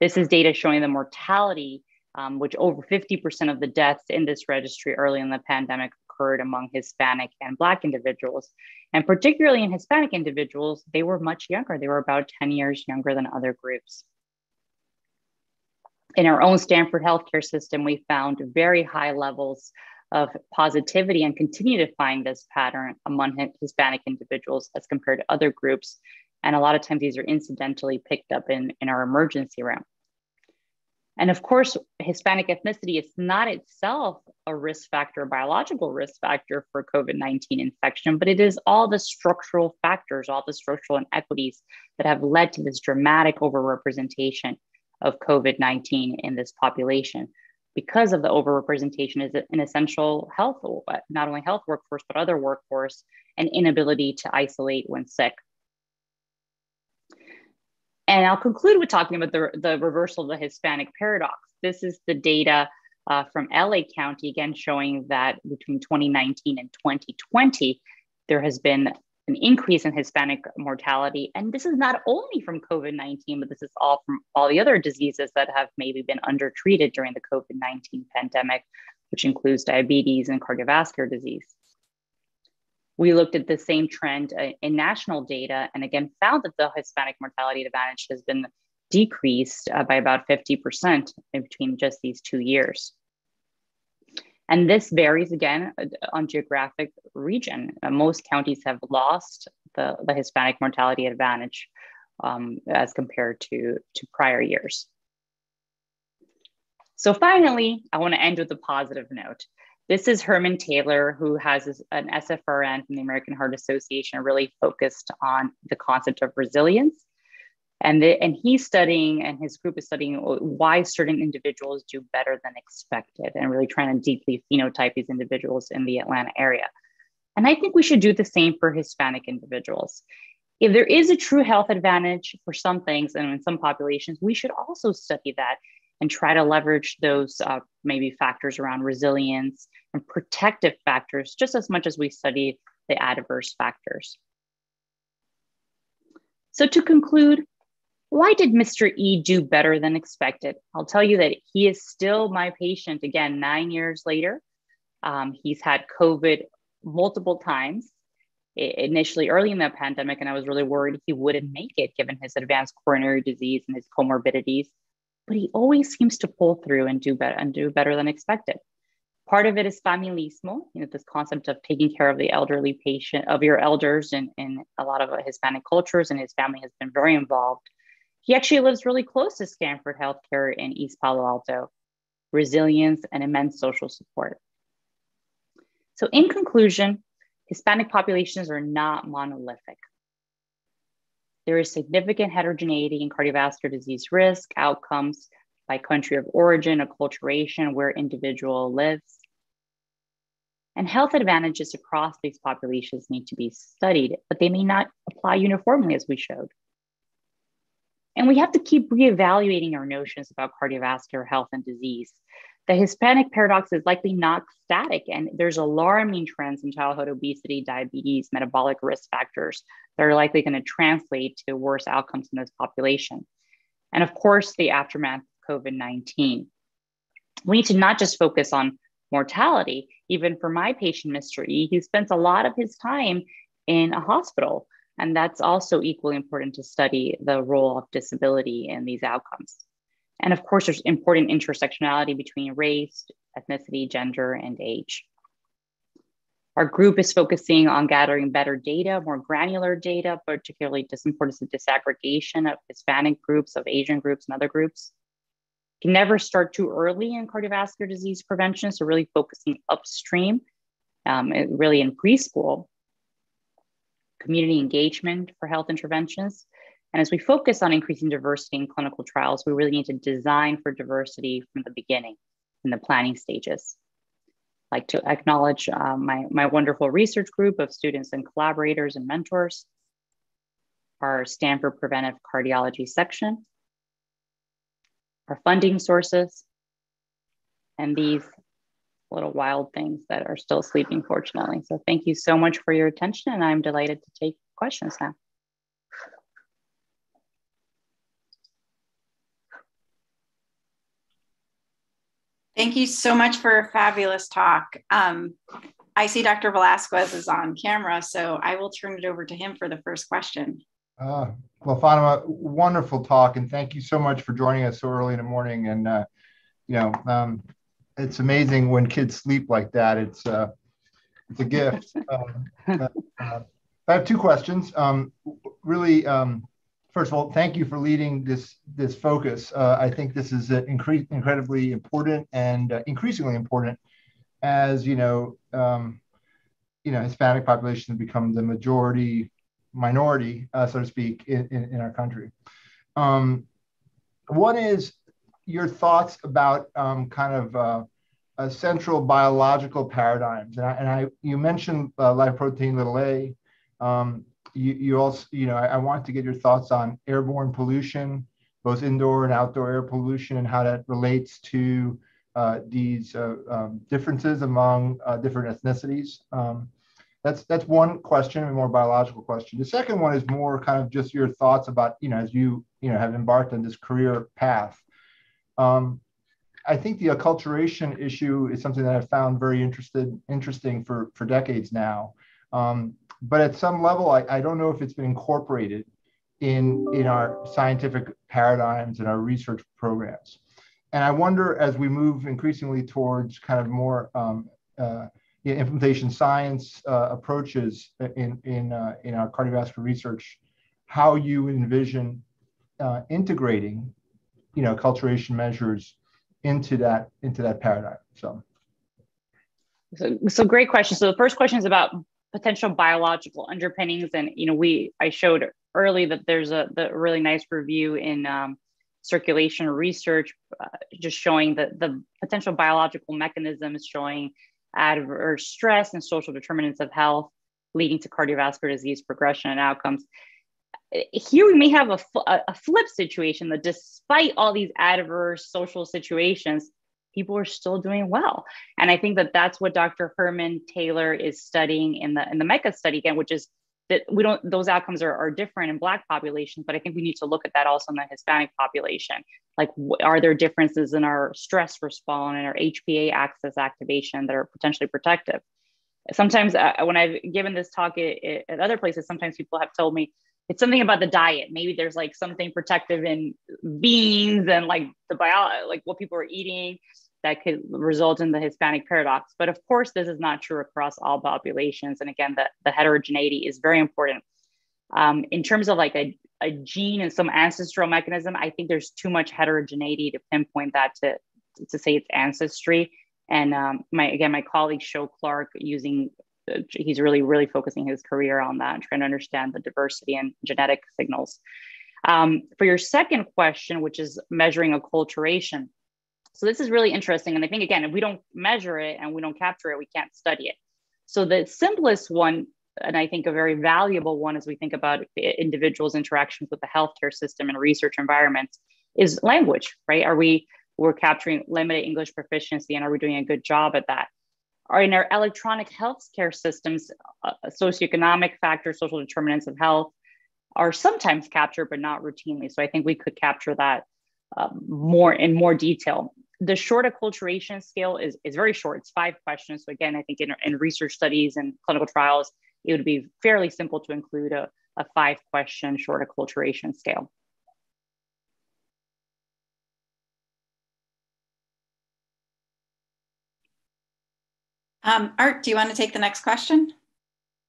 This is data showing the mortality, um, which over 50% of the deaths in this registry early in the pandemic occurred among Hispanic and Black individuals. And particularly in Hispanic individuals, they were much younger. They were about 10 years younger than other groups. In our own Stanford healthcare system, we found very high levels of positivity and continue to find this pattern among Hispanic individuals as compared to other groups. And a lot of times these are incidentally picked up in, in our emergency room. And of course, Hispanic ethnicity is not itself a risk factor, a biological risk factor for COVID 19 infection, but it is all the structural factors, all the structural inequities that have led to this dramatic overrepresentation of COVID 19 in this population because of the overrepresentation is an essential health, not only health workforce, but other workforce and inability to isolate when sick. And I'll conclude with talking about the, the reversal of the Hispanic paradox. This is the data uh, from LA County, again, showing that between 2019 and 2020, there has been an increase in Hispanic mortality. And this is not only from COVID 19, but this is all from all the other diseases that have maybe been undertreated during the COVID 19 pandemic, which includes diabetes and cardiovascular disease. We looked at the same trend uh, in national data and again found that the Hispanic mortality advantage has been decreased uh, by about 50% in between just these two years. And this varies again uh, on geographic region. Uh, most counties have lost the, the Hispanic mortality advantage um, as compared to, to prior years. So finally, I wanna end with a positive note. This is Herman Taylor, who has an SFRN from the American Heart Association, really focused on the concept of resilience and the, and he's studying and his group is studying why certain individuals do better than expected and really trying to deeply phenotype these individuals in the Atlanta area. And I think we should do the same for Hispanic individuals. If there is a true health advantage for some things and in some populations, we should also study that and try to leverage those uh, maybe factors around resilience and protective factors just as much as we study the adverse factors. So to conclude, why did Mr. E do better than expected? I'll tell you that he is still my patient again, nine years later. Um, he's had COVID multiple times, initially early in the pandemic, and I was really worried he wouldn't make it given his advanced coronary disease and his comorbidities. But he always seems to pull through and do better and do better than expected. Part of it is familismo, you know, this concept of taking care of the elderly patient, of your elders in, in a lot of Hispanic cultures, and his family has been very involved he actually lives really close to Stanford Healthcare in East Palo Alto, resilience and immense social support. So, in conclusion, Hispanic populations are not monolithic. There is significant heterogeneity in cardiovascular disease risk, outcomes by country of origin, acculturation, where individual lives. And health advantages across these populations need to be studied, but they may not apply uniformly as we showed. And we have to keep reevaluating our notions about cardiovascular health and disease. The Hispanic paradox is likely not static, and there's alarming trends in childhood obesity, diabetes, metabolic risk factors that are likely going to translate to worse outcomes in this population. And of course, the aftermath of COVID 19. We need to not just focus on mortality. Even for my patient, Mr. E, he spends a lot of his time in a hospital. And that's also equally important to study the role of disability in these outcomes. And of course, there's important intersectionality between race, ethnicity, gender, and age. Our group is focusing on gathering better data, more granular data, particularly this importance of disaggregation of Hispanic groups, of Asian groups, and other groups. You can never start too early in cardiovascular disease prevention, so really focusing upstream, um, really in preschool. Community engagement for health interventions, and as we focus on increasing diversity in clinical trials, we really need to design for diversity from the beginning in the planning stages. I'd like to acknowledge uh, my, my wonderful research group of students and collaborators and mentors, our Stanford Preventive Cardiology section, our funding sources, and these little wild things that are still sleeping, fortunately. So thank you so much for your attention, and I'm delighted to take questions now. Thank you so much for a fabulous talk. Um, I see Dr. Velazquez is on camera, so I will turn it over to him for the first question. Uh, well, Fatima, wonderful talk, and thank you so much for joining us so early in the morning. And uh, you know, um, it's amazing when kids sleep like that. It's uh, it's a gift. Um, uh, uh, I have two questions. Um, really, um, first of all, thank you for leading this this focus. Uh, I think this is uh, incre- incredibly important and uh, increasingly important as you know, um, you know, Hispanic population become the majority minority, uh, so to speak, in, in, in our country. Um, one is your thoughts about um, kind of uh, central biological paradigms, and I, and I you mentioned uh, lipoprotein little a. Um, you, you also, you know, I, I want to get your thoughts on airborne pollution, both indoor and outdoor air pollution, and how that relates to uh, these uh, um, differences among uh, different ethnicities. Um, that's that's one question, a more biological question. The second one is more kind of just your thoughts about, you know, as you you know have embarked on this career path. Um, I think the acculturation issue is something that I've found very interested interesting for for decades now. Um, but at some level, I, I don't know if it's been incorporated in, in our scientific paradigms and our research programs. And I wonder as we move increasingly towards kind of more um, uh, implementation science uh, approaches in, in, uh, in our cardiovascular research, how you envision uh, integrating, you know, acculturation measures into that, into that paradigm. So. So, so great question. So the first question is about potential biological underpinnings. And you know, we I showed early that there's a the really nice review in um, circulation research, uh, just showing that the potential biological mechanisms showing adverse stress and social determinants of health leading to cardiovascular disease progression and outcomes. Here we may have a, a flip situation that despite all these adverse social situations, people are still doing well. And I think that that's what Dr. Herman Taylor is studying in the in the MECA study again, which is that we don't those outcomes are, are different in black populations but i think we need to look at that also in the hispanic population like are there differences in our stress response and our hpa axis activation that are potentially protective sometimes uh, when i've given this talk at, at, other places sometimes people have told me it's something about the diet maybe there's like something protective in beans and like the bio like what people are eating that could result in the Hispanic paradox. But of course, this is not true across all populations. And again, the, the heterogeneity is very important. Um, in terms of like a, a gene and some ancestral mechanism, I think there's too much heterogeneity to pinpoint that to, to say it's ancestry. And um, my again, my colleague Shoa Clarke using he's really really focusing his career on that and trying to understand the diversity and genetic signals. Um, for your second question, which is measuring acculturation, so this is really interesting. And I think, again, if we don't measure it and we don't capture it, we can't study it. So the simplest one and I think a very valuable one as we think about individuals' interactions with the healthcare system and research environments is language, right? Are we we're capturing limited English proficiency and are we doing a good job at that? Are in our electronic healthcare systems, uh, socioeconomic factors, social determinants of health are sometimes captured, but not routinely. So I think we could capture that um, more in more detail. The short acculturation scale is, is very short. It's five questions. So again, I think in, in research studies and clinical trials, it would be fairly simple to include a, a five question short acculturation scale. Um, Art, do you want to take the next question?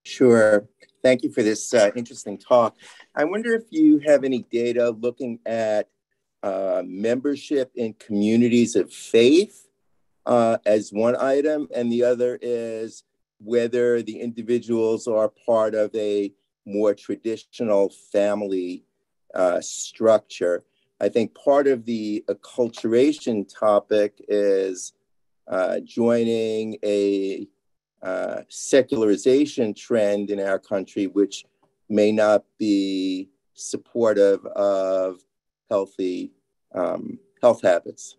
Sure. Thank you for this uh, interesting talk. I wonder if you have any data looking at uh, membership in communities of faith uh, as one item, and the other is whether the individuals are part of a more traditional family uh, structure. I think part of the acculturation topic is uh, joining a uh, secularization trend in our country, which may not be supportive of healthy um, health habits.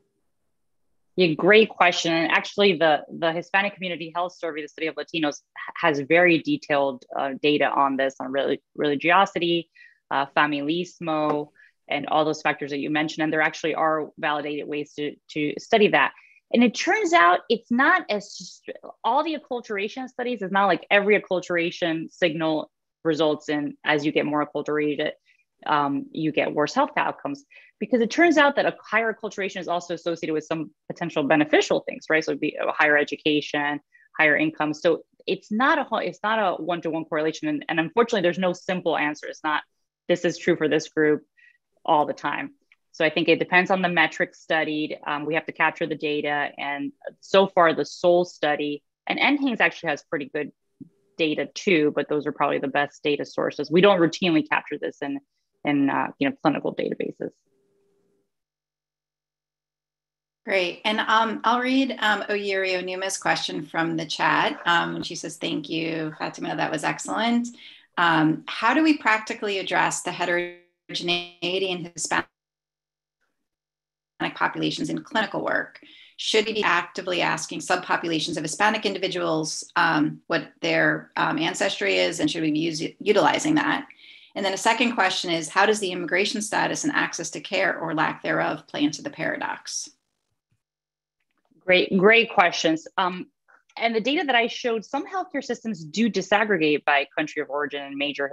Yeah, great question. And actually, the the Hispanic Community Health Survey, the study of Latinos, has very detailed uh, data on this on religiosity, uh, familismo, and all those factors that you mentioned. And there actually are validated ways to to study that. And it turns out it's not as all the acculturation studies is not like every acculturation signal results in as you get more acculturated um, you get worse health outcomes because it turns out that a higher acculturation is also associated with some potential beneficial things, right? So it'd be higher education, higher income. So it's not a it's not a one to one correlation, and, and unfortunately, there's no simple answer. It's not this is true for this group all the time. So I think it depends on the metrics studied. Um, we have to capture the data, and so far the SOL study and NHANES actually has pretty good data too, but those are probably the best data sources. We don't routinely capture this in in uh, you know clinical databases. Great. And um, I'll read um, Oyere Onuma's question from the chat. Um, she says, Thank you, Fatima. That was excellent. Um, how do we practically address the heterogeneity in Hispanic populations in clinical work? Should we be actively asking subpopulations of Hispanic individuals um, what their um, ancestry is, and should we be use, utilizing that? And then a second question is how does the immigration status and access to care or lack thereof play into the paradox? Great, great questions. Um, and the data that I showed, some healthcare systems do disaggregate by country of origin and major,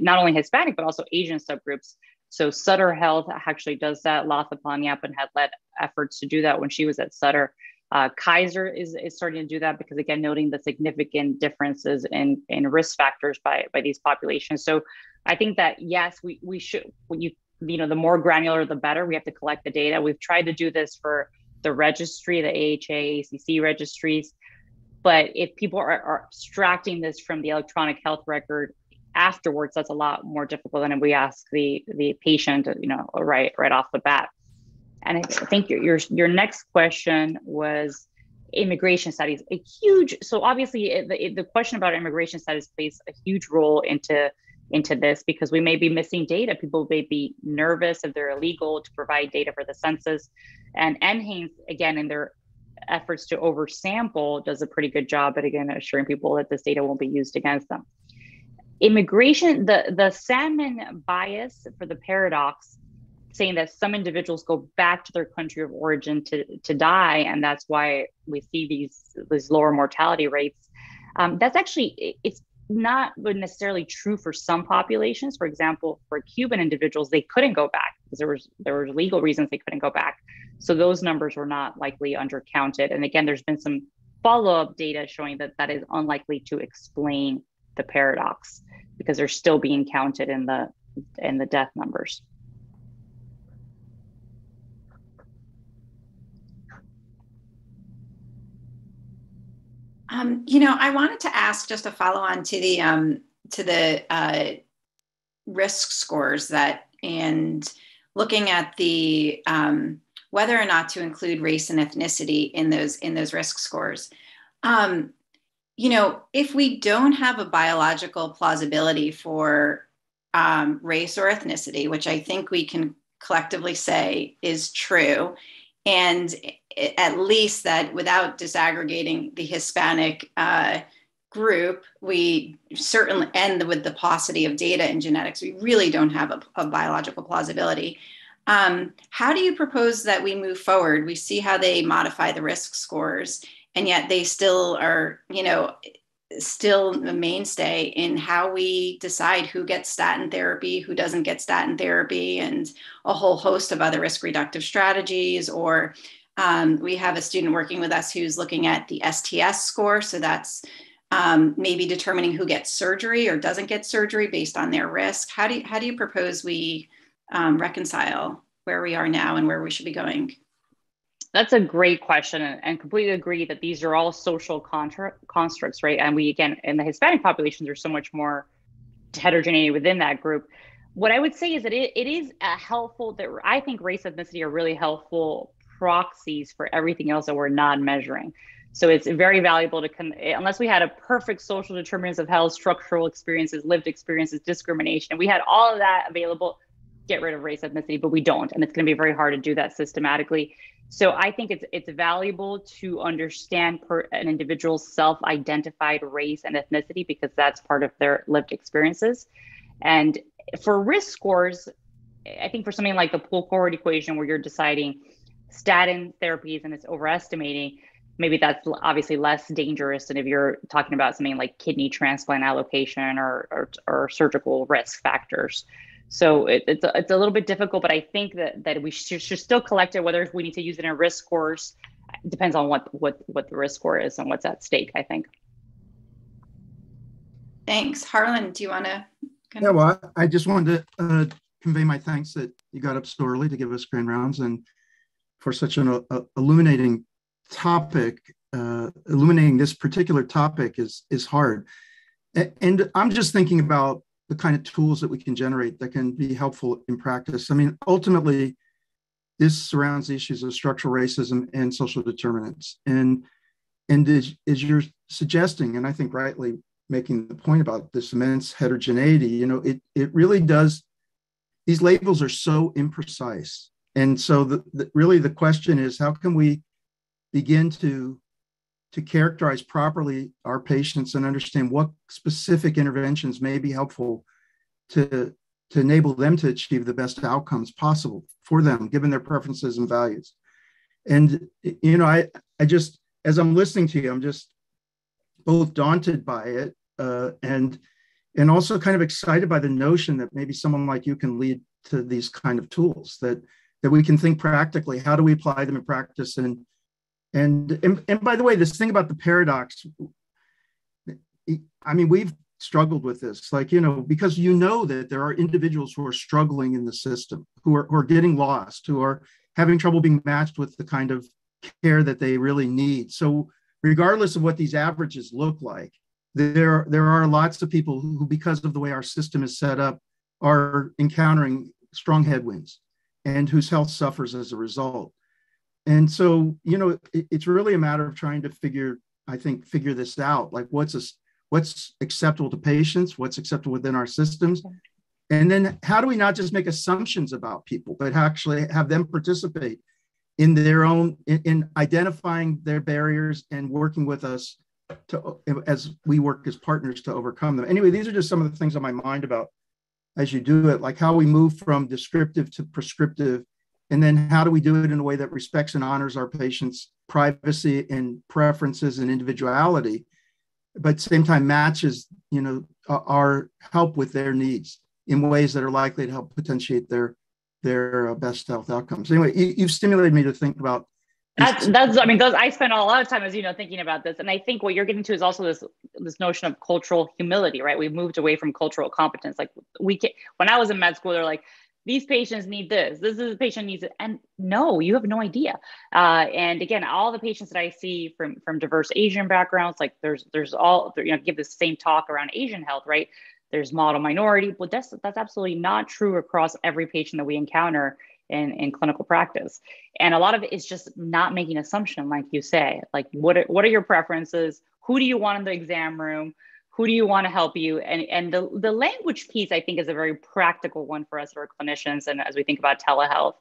not only Hispanic, but also Asian subgroups. So Sutter Health actually does that. Latha Palaniappan had led efforts to do that when she was at Sutter. Uh, Kaiser is, is starting to do that because again, noting the significant differences in, in risk factors by, by these populations. So I think that yes, we, we should, when you, you know, the more granular, the better. We have to collect the data. We've tried to do this for the registry, the AHA, ACC registries. But if people are, are extracting this from the electronic health record afterwards, that's a lot more difficult than if we ask the the patient, you know, right right off the bat. And I think your your, your next question was immigration studies. A huge so obviously the, the question about immigration studies plays a huge role into into this because we may be missing data. People may be nervous if they're illegal to provide data for the census. And NHANES, again, in their efforts to oversample, does a pretty good job at again assuring people that this data won't be used against them. Immigration, the, the salmon bias for the paradox, saying that some individuals go back to their country of origin to, to die, and that's why we see these, these lower mortality rates. Um, that's actually it's not necessarily true for some populations. For example, for Cuban individuals, they couldn't go back because there was there were legal reasons they couldn't go back. So those numbers were not likely undercounted. And again, there's been some follow-up data showing that that is unlikely to explain the paradox because they're still being counted in the in the death numbers. Um, you know, I wanted to ask just a follow on to the um, to the uh, risk scores that and looking at the um, whether or not to include race and ethnicity in those in those risk scores. Um, you know, if we don't have a biological plausibility for um, race or ethnicity, which I think we can collectively say is true, and at least that without disaggregating the Hispanic uh, group, we certainly end with the paucity of data in genetics. We really don't have a, a biological plausibility. Um, how do you propose that we move forward? We see how they modify the risk scores, and yet they still are, you know, still the mainstay in how we decide who gets statin therapy, who doesn't get statin therapy, and a whole host of other risk reductive strategies. Or um, we have a student working with us who's looking at the STS score. So that's um, maybe determining who gets surgery or doesn't get surgery based on their risk. How do you, how do you propose we um, reconcile where we are now and where we should be going? That's a great question, and completely agree that these are all social contra- constructs, right? And we again in the Hispanic populations, there's so much more heterogeneity within that group. What I would say is that it, it is a helpful that I think race ethnicity are really helpful proxies for everything else that we're not measuring. So it's very valuable to, con- unless we had a perfect social determinants of health, structural experiences, lived experiences, discrimination, we had all of that available get rid of race ethnicity but we don't and it's going to be very hard to do that systematically so i think it's it's valuable to understand per an individual's self-identified race and ethnicity because that's part of their lived experiences and for risk scores i think for something like the pull forward equation where you're deciding statin therapies and it's overestimating maybe that's obviously less dangerous than if you're talking about something like kidney transplant allocation or, or, or surgical risk factors. So it, it's, a, it's a little bit difficult, but I think that, that we should, should still collect it, whether we need to use it in risk scores, depends on what, what, what the risk score is and what's at stake, I think. Thanks. Harlan, do you want to? Yeah, well, I just wanted to uh, convey my thanks that you got up so early to give us grand rounds and for such an uh, illuminating topic. Uh, illuminating this particular topic is is hard, and I'm just thinking about the kind of tools that we can generate that can be helpful in practice. I mean, ultimately, this surrounds the issues of structural racism and social determinants. And and as, as you're suggesting, and I think rightly making the point about this immense heterogeneity, you know, it it really does. These labels are so imprecise, and so the, the really the question is, how can we begin to to characterize properly our patients and understand what specific interventions may be helpful to, to enable them to achieve the best outcomes possible for them, given their preferences and values. And, you know, I, I just, as I'm listening to you, I'm just both daunted by it uh, and, and also kind of excited by the notion that maybe someone like you can lead to these kind of tools that, that we can think practically. How do we apply them in practice and and, and, and by the way, this thing about the paradox, I mean, we've struggled with this, like, you know, because you know that there are individuals who are struggling in the system, who are, who are getting lost, who are having trouble being matched with the kind of care that they really need. So, regardless of what these averages look like, there, there are lots of people who, because of the way our system is set up, are encountering strong headwinds and whose health suffers as a result and so you know it, it's really a matter of trying to figure i think figure this out. Like what's a, what's acceptable to patients? What's acceptable within our systems? And then how do we not just make assumptions about people but actually have them participate in their own in, in identifying their barriers and working with us to as we work as partners to overcome them. Anyway these are just some of the things on my mind about as you do it like how we move from descriptive to prescriptive and then how do we do it in a way that respects and honors our patients' privacy and preferences and individuality, but same time matches, you know, our help with their needs in ways that are likely to help potentiate their their uh, best health outcomes. Anyway, you, have stimulated me to think about. That's, that's I mean those I spend a lot of time as you know thinking about this and I think what you're getting to is also this this notion of cultural humility right we've moved away from cultural competence like we can when I was in med school they're like these patients need this this is the patient needs it. And no you have no idea. Uh, and again all the patients that i see from from diverse asian backgrounds like there's there's all you know give the same talk around asian health right? There's model minority but that's that's absolutely not true across every patient that we encounter in, in clinical practice. And a lot of it is just not making assumption like you say like what are, what are your preferences? Who do you want in the exam room who do you want to help you? And and the, the language piece i think is a very practical one for us our clinicians and as we think about telehealth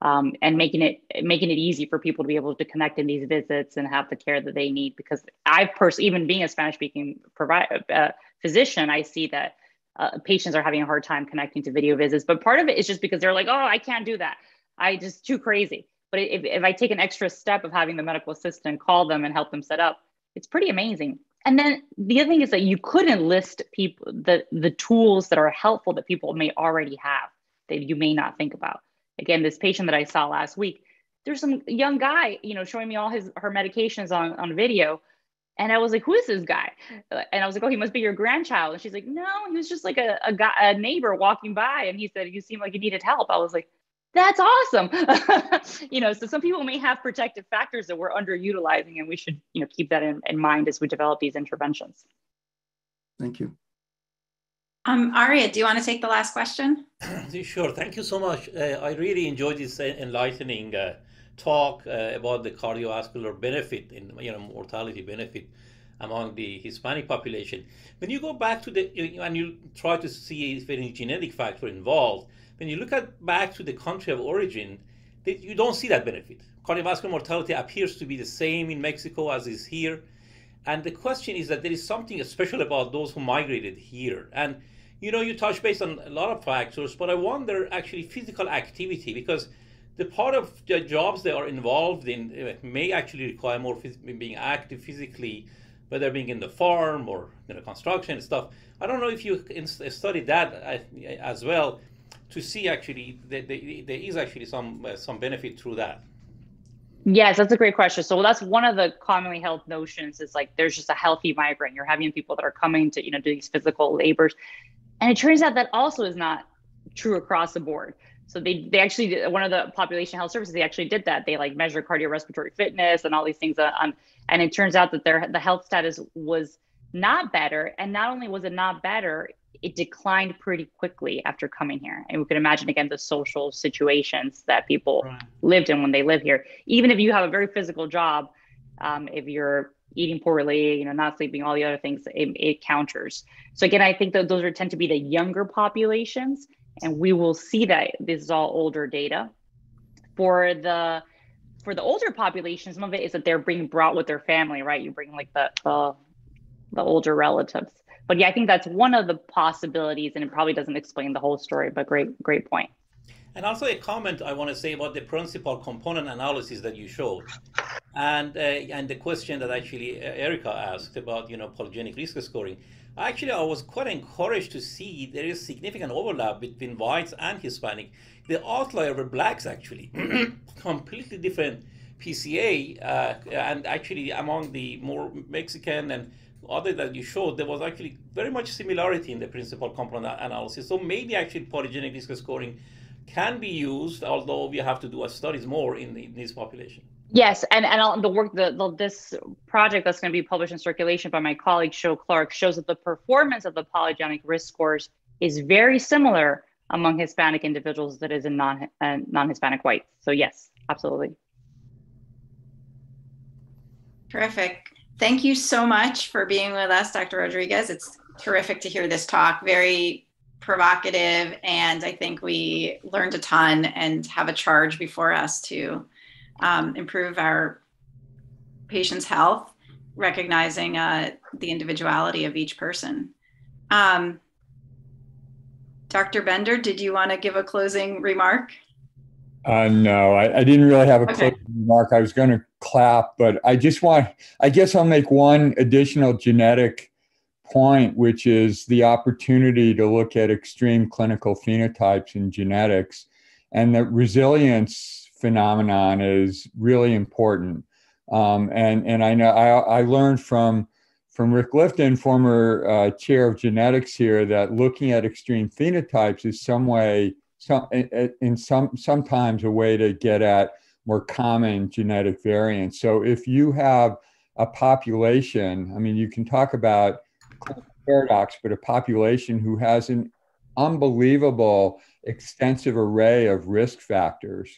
um, and making it making it easy for people to be able to connect in these visits and have the care that they need. Because i personally even being a spanish speaking provide, uh, physician i see that uh, patients are having a hard time connecting to video visits. But part of it is just because they're like oh i can't do that. I just too crazy. But if, if i take an extra step of having the medical assistant call them and help them set up it's pretty amazing and then the other thing is that you couldn't list people the the tools that are helpful that people may already have that you may not think about. Again this patient that i saw last week there's some young guy you know showing me all his her medications on on video. And i was like who is this guy? And i was like oh he must be your grandchild. And she's like no he was just like a, a guy a neighbor walking by and he said you seem like you needed help. I was like that's awesome you know so some people may have protective factors that we're underutilizing and we should you know keep that in, in mind as we develop these interventions thank you um, Aria, do you want to take the last question? Sure. Thank you so much. Uh, I really enjoyed this enlightening uh, talk uh, about the cardiovascular benefit and you know mortality benefit among the Hispanic population. When you go back to the and you try to see if any genetic factor involved, when you look at back to the country of origin, they, you don't see that benefit. Cardiovascular mortality appears to be the same in Mexico as is here. And the question is that there is something special about those who migrated here. And you know, you touch based on a lot of factors, but I wonder actually physical activity because the part of the jobs they are involved in uh, may actually require more phys- being active physically, whether being in the farm or you know, construction and stuff. I don't know if you studied that uh, as well to see actually that there is actually some uh, some benefit through that. Yes, that's a great question. So that's one of the commonly held notions is like there's just a healthy migrant. You're having people that are coming to you know do these physical labors, and it turns out that also is not true across the board. So they they actually did, one of the population health services they actually did that. They like measure cardiorespiratory fitness and all these things on, and it turns out that their the health status was not better. And not only was it not better, it declined pretty quickly after coming here. And we can imagine again the social situations that people right. lived in when they live here. Even if you have a very physical job, um, if you're eating poorly, you know, not sleeping, all the other things, it, it counters. So again, I think that those are tend to be the younger populations, and we will see that this is all older data. For the for the older population, some of it is that they're being brought with their family, right? You bring like the the, the older relatives. But yeah, I think that's one of the possibilities, and it probably doesn't explain the whole story. But great, great point. And also a comment I want to say about the principal component analysis that you showed, and uh, and the question that actually uh, Erica asked about you know polygenic risk scoring. Actually, I was quite encouraged to see there is significant overlap between whites and Hispanic. The outlier were blacks actually, completely different PCA, uh, and actually among the more Mexican and other that you showed, there was actually very much similarity in the principal component analysis. So maybe actually polygenic risk scoring can be used, although we have to do a studies more in, in this population. Yes, and and the work the, the this project that's going to be published in circulation by my colleague Shoa Clarke shows that the performance of the polygenic risk scores is very similar among Hispanic individuals that is in non uh, non Hispanic whites. So yes, absolutely. Terrific. Thank you so much for being with us, Dr. Rodriguez. It's terrific to hear this talk. Very provocative, and I think we learned a ton and have a charge before us to um, improve our patients' health, recognizing uh, the individuality of each person. Um, Dr. Bender, did you want to give a closing remark? Uh, no, I, I, didn't really have a okay. remark. I was going to clap, but I just want, I guess I'll make one additional genetic point, which is the opportunity to look at extreme clinical phenotypes in genetics. And the resilience phenomenon is really important. Um, and, and I know I, I learned from, from Rick Lifton, former uh, chair of genetics here, that looking at extreme phenotypes is some way some in some sometimes a way to get at more common genetic variants. So if you have a population, I mean, you can talk about paradox, but a population who has an unbelievable extensive array of risk factors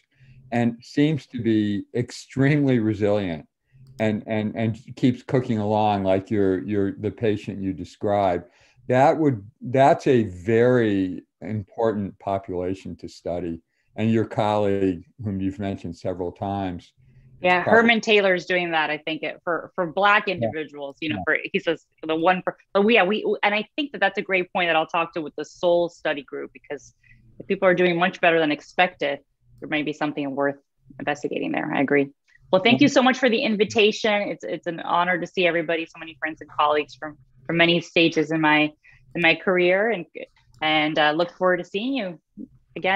and seems to be extremely resilient and and and keeps cooking along like you're you're the patient you described that would that's a very important population to study. And your colleague whom you've mentioned several times yeah herman taylor is doing that i think it for for black individuals you know yeah. for he says the one for but we, yeah we and i think that that's a great point that i'll talk to with the SOL study group because if people are doing much better than expected there may be something worth investigating there. I agree. Well thank you so much for the invitation. It's it's an honor to see everybody so many friends and colleagues from from many stages in my in my career and and uh, look forward to seeing you again